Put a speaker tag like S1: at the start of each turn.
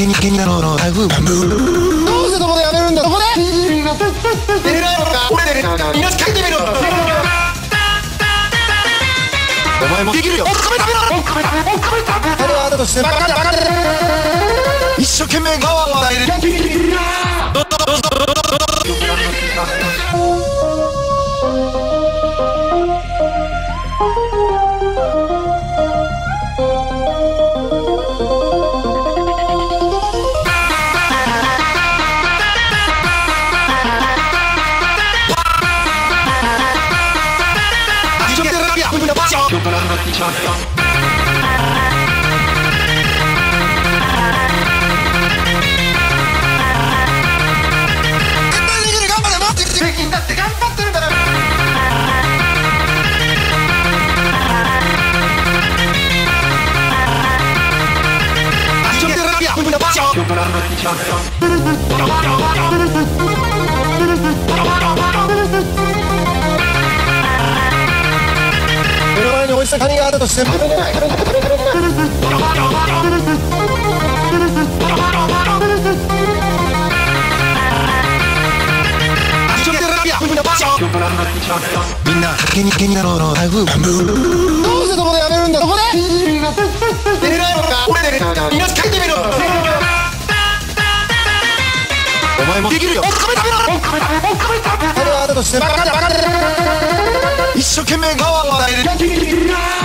S1: だろうの
S2: どうしてそこでやめるんだ？そこで？
S1: 出れないのか俺で命かけてみろお前もできるよ。おっかめ食べろ
S2: それはあだとして。バカだ。バカだ。
S1: 一生懸命を与える。一から始まってしまった頑張れ。待って税金だって頑張ってるんだから一生懸命ラビア今日から始まってし
S2: があるとして食べれない
S1: 一生懸命ラビア今日から始まってしまったみんなケニケニだろうの台風
S2: どうしてそこでやめるんだそこで
S1: 出れないのか俺で命かけてみろお前もできるよ。おっかめ食べろ
S2: それはあだとしてバカだバカだ
S1: 一生懸命パワーを与える。